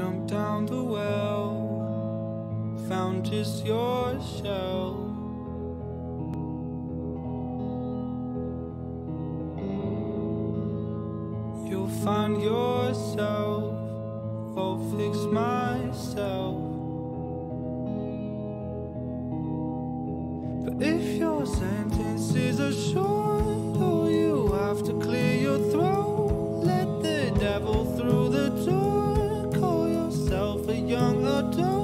jumped down the well, found just your shell. You'll find yourself, I'll fix myself. But if your sentence is a short young adult.